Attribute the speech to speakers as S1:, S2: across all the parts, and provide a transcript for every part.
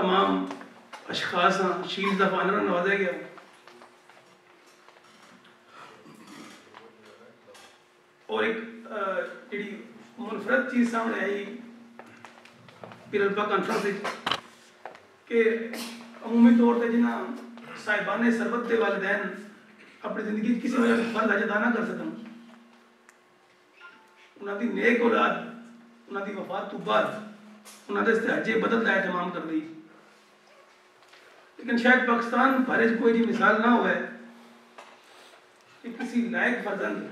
S1: तमाम अशखास का फानर नवाजा गया और एक जी मुनफरद चीज़ सामने आई पिरलपा कॉन्फ्रेंस कि अमूमी तौर पर जिन्हें साहिबान सरबत के वालदैन, अपनी ज़िंदगी किसी वजह से फ़र्ज़ अदा ना कर सकन। उन्होंने नेक औलाद उन्होंने वफात तो बाद उन्होंने हजे बदल का एहतमाम कर दी। लेकिन शायद पाकिस्तान भरे कोई जी मिसाल ना हो कि किसी लायक फर्जंद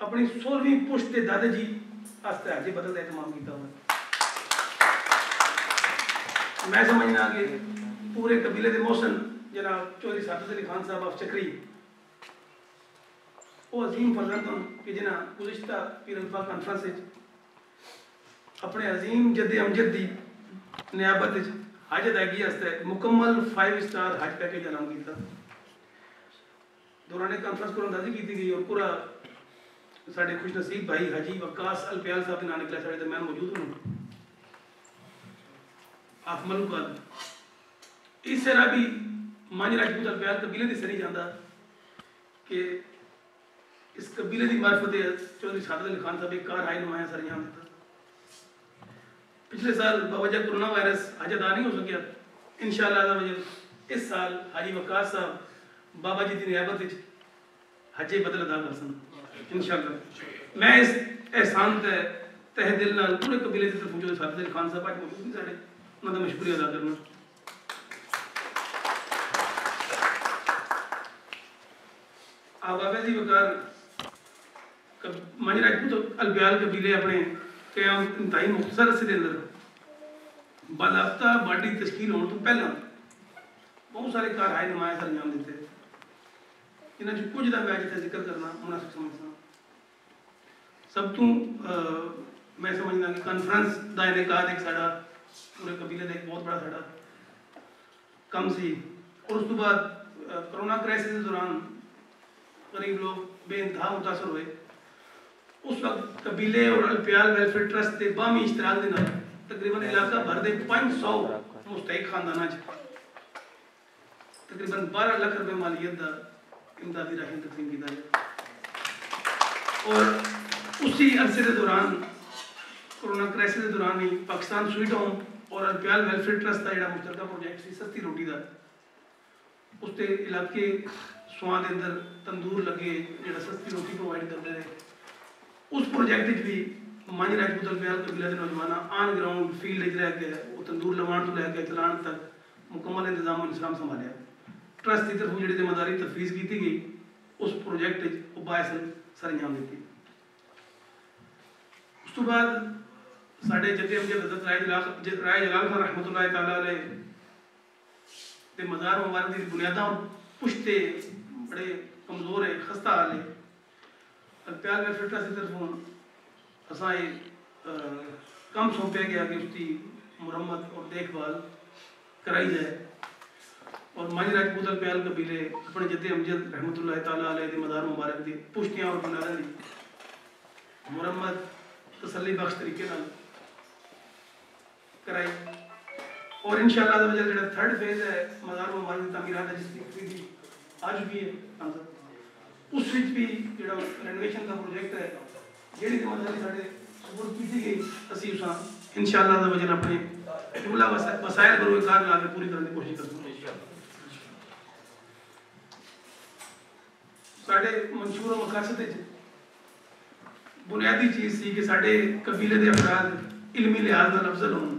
S1: अपनी सोलहवीं पुश्त के दादा जी आस्ते हजे बदल का एहतमाम किया हुआ मैं समझना कि पूरे कबीले के मौसम जनाब चौधरी सादत अली खान साहब ऑफ़ चक्री वो अजीम फर्जंद कि जिन्हें गुजशत पीरलफा कॉन्फ्रेंस अपने अजीम जद अमजद की नियाबत हज अदायगी वास्ते मुकम्मल फाइव स्टार हज पैकेज ऐलान किया दौरान कॉन्फ्रेंस को अंदाजी की गई और पूरा साढ़े खुश नसीब भाई हाजी वकास अलप्याल साहब के नाम निकला साढ़े दरम्यान मौजूद हूँ आप मलूक इस तरह भी मांझ राजपूत अलप्याल कबीले की सरी जाता कि इस कबीले की मार्फत चौधरी सादत अली खान साहब एक कार हाई नुमाया सर यहाँ दिता पिछले साल बवजह कोरोना वायरस हज अदा नहीं हो सकिया। इन शाह इस साल हाजी वकास साहब बाबा जी की नियाबत हजे बदल अदा कर सन इन मैं इस एहसान तह दिल पूरे कबीले की तरफ़ जो सादत अली खान साहब अज मौजूद नहीं साढ़े उन्होंने मशहूरी अदा करना। आबाबे की वकार। मंज राजपूत अलब्याल कबीले अपने क्याम इंतहाई मुख्तसर अरसे के अंदर बाबा बाडी तश्कील होने तो पहला बहुत सारे कारहाए नुमाया सर अंजाम दिते इन्होंने कुछ का मैं जितना ज़िक्र करना मुनासिब समझना सब तो मैं समझना कि कॉन्फ्रेंस का इनका एक साढ़ा पूरे कबीले का एक बहुत बड़ा साढ़ा कम सी और उस तो बाद कोरोना क्राइसिस के दौरान गरीब लोग बेनतहा मुतासर हुए उस वक्त कबीले और अलप्याल वेलफेयर ट्रस्ट के बामी इश्तराक के नाल तकरीबन इलाका भर के पाँच सौ मुस्तक खानदाना तकरीबन बारह लाख रुपए मालियत का इमदादी राशन तकसीम किया और उसी अरसे के दौरान कोरोना क्राइसिस के दौरान ही पाकिस्तान स्वीट होम और अलप्याल वेलफेयर ट्रस्ट का जो मुश्तर प्रोजेक्ट से सस्ती रोटी का उसके इलाके सुआ के अंदर तंदूर लगे जो सस्ती रोटी प्रोवाइड करते रहे उस प्रोजेक्ट भी मंझ राजपूत अलप्याल कबीला के नौजवान आन ग्राउंड फ़ील्ड रह के तंदूर लवाण तो लैके चलान तक मुकम्मल इंतज़ाम इंतज़ाम संभालिया ट्रस्ट की तरफों जी ज़िम्मेदारी तफवीज की गई, उस प्रोजेक्ट बायस सर अंजाम दी उस तो बाद साढ़े जदे अमजद हज़रत राय जलाल राय जलाल खान रहमतुल्लाह ताला ते मज़ार मुबारक दी बुनियादा पुश्ते बड़े कमज़ोर है, खस्ता हाल है प्यार में फिटनेस की तरफों असा कम सौंपया गया कि उसकी मुरम्मत और देखभाल कराई जाए। और माजी राजपूत प्याल कबीले अपने जद्दे अमजद अलैह दी मदार मुबारक दी पुश्तियाँ और बुनियादां दी। मुरम्मत तसल्ली बख्श तरीके कराई। और दा वजह थर्ड फ़ेज़ है, मदार मुबारक तामीरात है जिसकी आज भी है ਉਸ ਵਿੱਚ ਵੀ ਜਿਹੜਾ ਰੈਨੋਵੇਸ਼ਨ ਦਾ ਪ੍ਰੋਜੈਕਟ ਹੈ ਜਿਹੜੀ ਜ਼ਿੰਮੇਵਾਰੀ ਸਾਡੇ ਸਪੋਰਟ ਕੀਤੀ ਗਈ ਅਸੀਂ ਉਸ ਇਨਸ਼ਾਅੱਲਾ ਦਾ ਵਜਨ ਆਪਣੇ ਜੁਮਲਾ ਵਸਾਇਲ ਬਰੋਕਾਰ ਲਾ ਕੇ ਪੂਰੀ ਕਰਨ ਦੀ ਕੋਸ਼ਿਸ਼ ਕਰੂੰਗੇ ਇਨਸ਼ਾਅੱਲਾ ਸਾਡੇ ਮਨਸ਼ੂਰ ਮਕਾਸਦ ਵਿੱਚ ਬੁਨਿਆਦੀ ਚੀਜ਼ ਸੀ ਕਿ ਸਾਡੇ ਕਬੀਲੇ ਦੇ ਅਫਰਾਦ ਇਲਮੀ ਲਿਹਾਜ਼ ਨਾਲ ਅਫਜ਼ਲ ਹੋਣ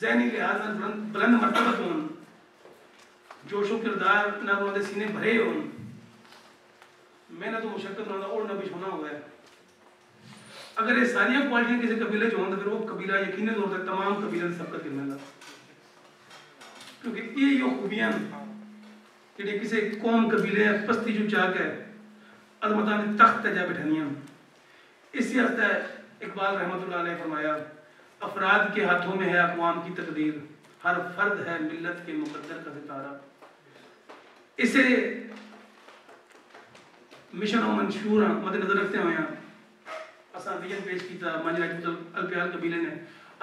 S1: ਜ਼ਹਿਨੀ ਲਿਹਾਜ਼ ਨਾਲ ਬਲੰਦ ਮਰਤਬਤ ਹੋਣ जोशो किरदार ना उन्होंने सीने भरे हो मेहनत मुशक्कत उन्होंने ओढ़ना बिछोना हुआ है अगर ये सारिया क्वालिटियां किसी कबीले जो हों तो फिर वो कबीला यकीन तौर पर तमाम कबीले सबकत करने क्योंकि ये यो खूबियां ਜਿਹੜੇ ਕਿਸੇ ਕੌਮ ਕਬੀਲੇ ਪਸਤੀ ਜੋ ਚਾਕ ਹੈ ਅਜ਼ਮਤਾਂ ਦੇ ਤਖਤ ਤੇ ਜਾ ਬਿਠਾਨੀਆਂ इसी हफ्ते इकबाल रहमतुल्लाह ने फरमाया अफराद के हाथों में है अकवाम की तकदीर हर फर्द है मिल्लत के मुकद्दर का सितारा इसे मिशन और मंशूर मद्देनजर रखते हुए ਅਸਾਂ ਵਿਜ਼ਨ ਪੇਸ਼ ਕੀਤਾ ਮੰਜ ਰਾਜਪੂਤ ਅਲਪਿਆਲ ਕਬੀਲੇ ਨੇ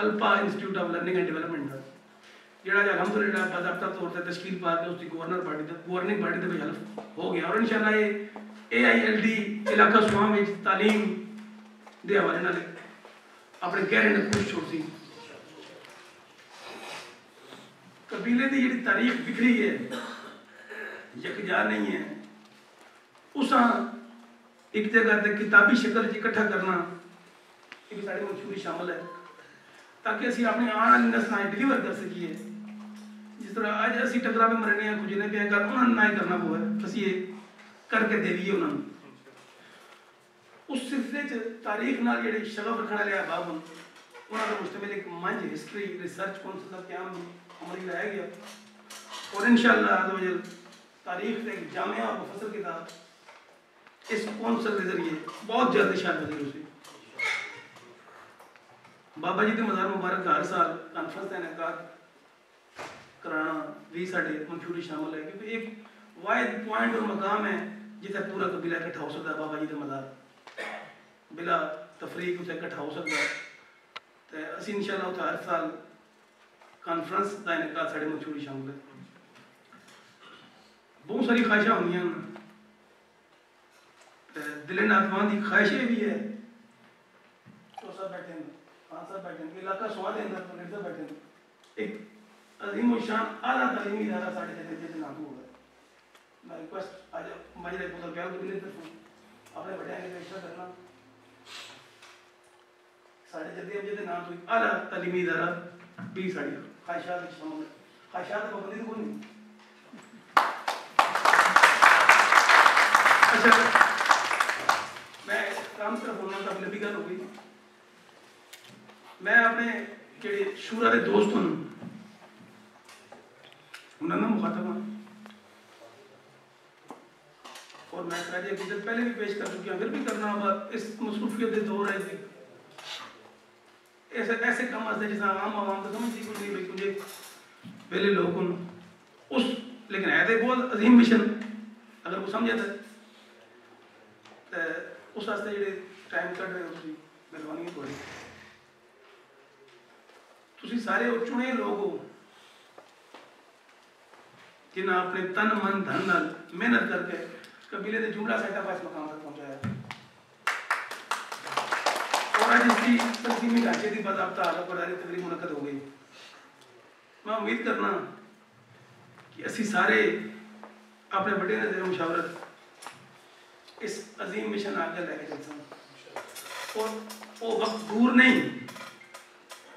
S1: Alpa institute of learning and development ਦਾ ਜਿਹੜਾ ਅੱਜ ਅਲਹਮਦੁਲਿਲਾ ਬਾਜ਼ਾਬਤਾ ਤੌਰ ਤੇ ਤਸ਼ਕੀਲ ਪਾ ਕੇ ਉਸ ਦੀ ਗਵਰਨਰ ਬਾਡੀ ਦਾ ਗਵਰਨਿੰਗ ਬਾਡੀ ਦੇ ਵਿੱਚ ਹਲਫ ਹੋ ਗਿਆ ਔਰ ਇਨਸ਼ਾਅੱਲਾ ਇਹ ਏਆਈਐਲਡੀ ਇਲਾਕਾ ਸੁਆਮ ਵਿੱਚ ਤਾਲੀਮ ਦੇ ਹਵਾਲੇ ਨਾਲ ਆਪਣੇ ਗਹਿਰੇ ਨਕੂਸ਼ ਛੋੜ ਸੀ ਕਬੀਲੇ ਦੀ ਜਿਹੜੀ ਤਾਰੀਖ ਵਿਖਰੀ ਹੈ ਯਕਜਾ ਨਹੀਂ ਹੈ। ਉਸਾਂ ਇੱਕ ਜਗ੍ਹਾ ਤੇ ਕਿਤਾਬੀ ਸ਼ਕਲ 'ਚ ਇਕੱਠਾ ਕਰਨਾ ਇਹ ਸਾਡੇ ਮਸ਼ਹੂਰੀ ਸ਼ਾਮਲ ਹੈ, ਤਾਂ ਕਿ ਅਸੀਂ ਆਪਣੇ ਆਉਣ ਵਾਲੀ ਨਸਲਾਂ ਨੂੰ ਡਿਲੀਵਰ ਕਰ ਸਕੀਏ। ਜਿਸ ਤਰ੍ਹਾਂ ਅੱਜ ਅਸੀਂ ਟਕਰਾ ਵਿੱਚ ਮਰਨੇ ਆ ਖੁਜਨੇ ਪਿਆ ਕਰ ਉਹਨਾਂ ਨੂੰ ਨਾ ਹੀ ਕਰਨਾ ਪਵੇ ਅਸੀਂ ਇਹ ਕਰਕੇ ਦੇਵੀਏ ਉਹਨਾਂ ਨੂੰ। ਉਸ ਸਿਲਸਿਲੇ 'ਚ ਤਾਰੀਖ ਨਾਲ ਜਿਹੜੇ ਸ਼ਗਫ ਰੱਖਣ ਵਾਲੇ ਆਬਾਬ ਹਨ ਉਹਨਾਂ ਦਾ ਮੁਸ਼ਤਮਿਲ ਇੱਕ ਮੰਜ ਹਿਸਟਰੀ ਰਿਸਰਚ ਕੌਂਸਲ ਦਾ ਕਿਆਮ ਅਮਰੀ ਲਾਇਆ ਗਿਆ। ਔਰ ਇਨਸ਼ਾਅੱਲਾ ਅਜ਼ਵਜਲ तारीख से एक जामिया और मुफसर किताब इस कौंसल के जरिए बहुत जल्द शायद बदली उसे बाबा जी के मज़ार मुबारक का हर साल कॉन्फ्रेंस का इनका कराना भी साढ़े मंशूरी शामिल है क्योंकि एक वायद पॉइंट और मकाम है जिसे पूरा कबीला इकट्ठा हो सकता है बाबा जी के मज़ार बिला तफरीक उसे इकट्ठा हो सकता है तो असी इंशाल्लाह हर साल ਕਾਨਫਰੰਸ ਦਾ ਇਨਕਾ ਸਾਡੇ ਮਸ਼ਹੂਰੀ ਸ਼ਾਮਲ ਹੈ बहुत सारी ख्वाहिशा होंगे दिले नातवान की ख्वाहिश भी है तो सब बैठे बैठे इलाका सुहा दे अंदर पंडित बैठे एक अजीम शान आला साढ़े लागू मैं रिक्वेस्ट आज तो प्यार को मिले अपने बड़े आगे पेशा करना। साढ़े अब नाम तो आला भी नहीं। ਅੱਛਾ ਮੈਂ ਕੰਮ ਸਿਰਫ ਉਹਨਾਂ ਦਾ ਲੰਬੀ ਗੱਲ ਹੋ ਗਈ ਮੈਂ ਆਪਣੇ ਜਿਹੜੇ ਸ਼ੂਰਾ ਦੇ ਦੋਸਤ ਹਨ ਉਹਨਾਂ ਨਾਲ ਮੁਖਾਤਬ ਹਾਂ और मैं राजे गुजर पहले भी पेश कर चुकी हूँ फिर भी करना होगा इस मसरूफियत के दौर है जी ऐसे ऐसे कम आते जिस आम आवाम तो समझ कुछ नहीं भाई मुझे पहले लोग उन उस लेकिन है तो बहुत अजीम मिशन अगर वो समझे तो ते उस वास्ते जेह्ड़े टाइम कड्ढ रहे हो ਤੁਸੀਂ ਮਿਹਰਬਾਨੀ ਹੈ ਤੁਹਾਡੀ ਤੁਸੀਂ ਸਾਰੇ ਉਹ ਚੁਣੇ ਲੋਕ ਹੋ ਜਿਨ੍ਹਾਂ ਆਪਣੇ ਤਨ ਮਨ ਧਨ ਨਾਲ ਮਿਹਨਤ ਕਰਕੇ ਕਬੀਲੇ ਦੇ ਜੁਮਲਾ ਸੈਟਅਪ ਇਸ ਮਕਾਮ ਤੱਕ ਪਹੁੰਚਾਇਆ और आज इसकी तकसीमी ढांचे की बाबा हालत बड़ा तकरीब मुनद हो गई मैं उम्मीद करना कि असी सारे अपने बड़े नजर मुशावरत इस अजीम मिशन आगे लेके चलता सकते और वो वक्त दूर नहीं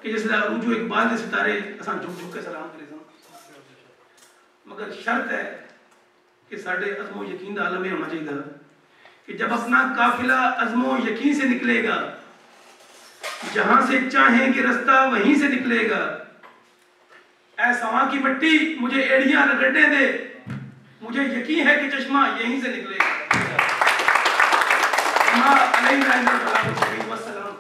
S1: कि जिसले अरूजो इकबाल के सितारे असा झुक झुक के सलाम करे सन मगर शर्त है कि साढ़े अजमो यकीन का आलम होना चाहिए कि जब अपना काफिला अजमो यकीन से निकलेगा, जहाँ से चाहें कि रास्ता वहीं से निकलेगा, ऐसा की मिट्टी मुझे एड़ियाँ रगड़ने दे, मुझे यकीन है कि चश्मा यहीं से निकलेगा। अम्मा अलैहि वसल्लम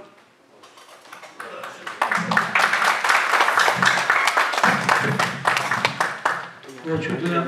S2: बहुत शुक्रिया